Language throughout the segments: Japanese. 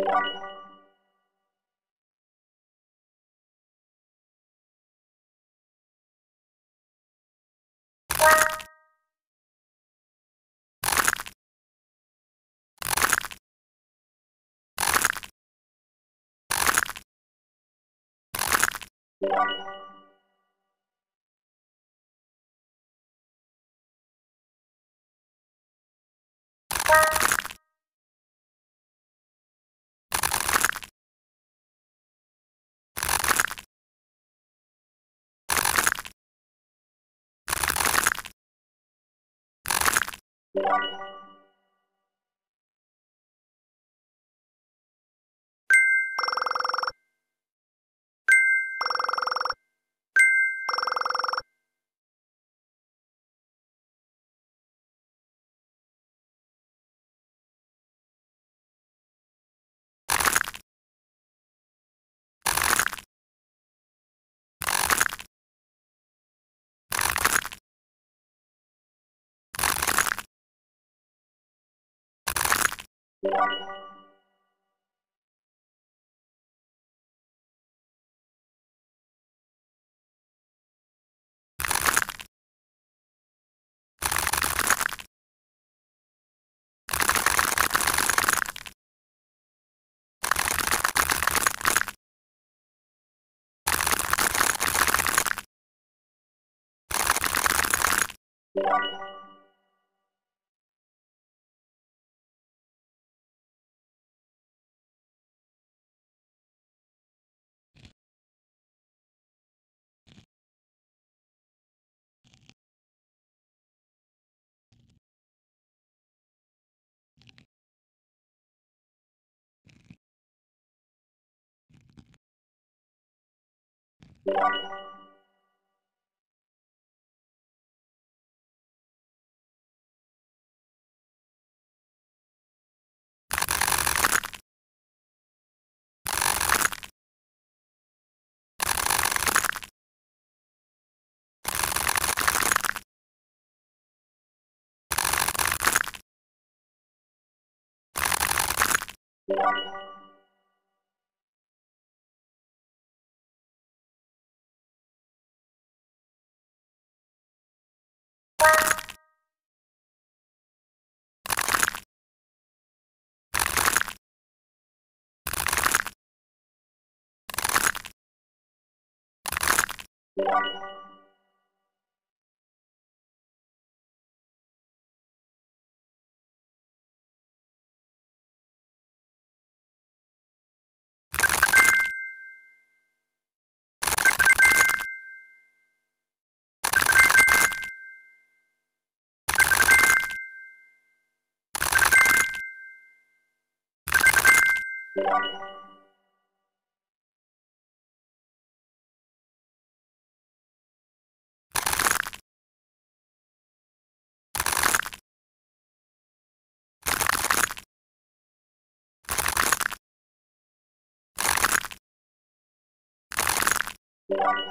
you Thank you you. you you you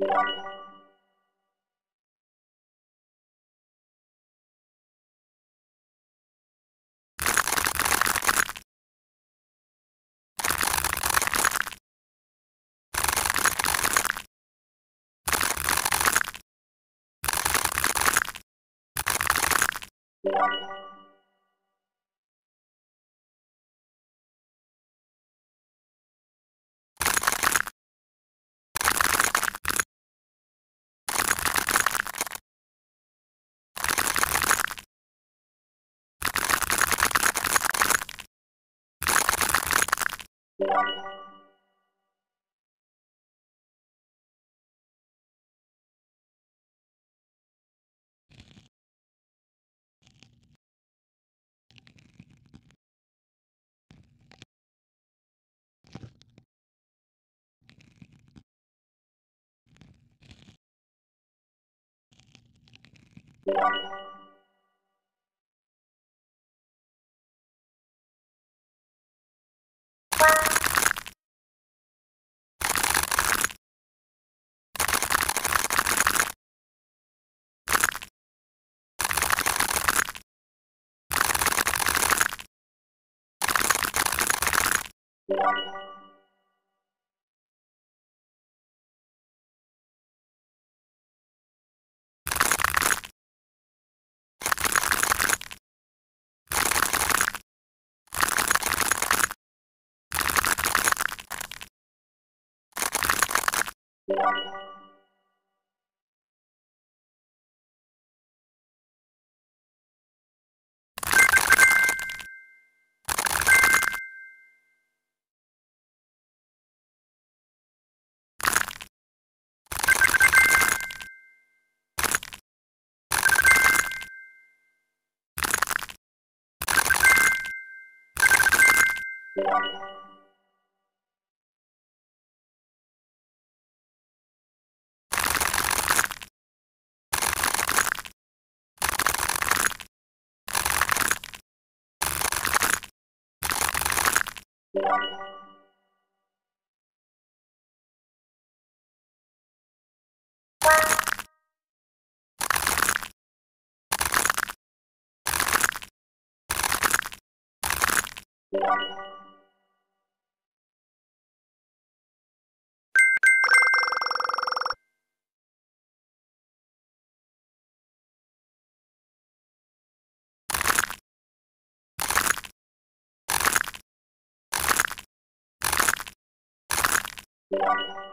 you you you you.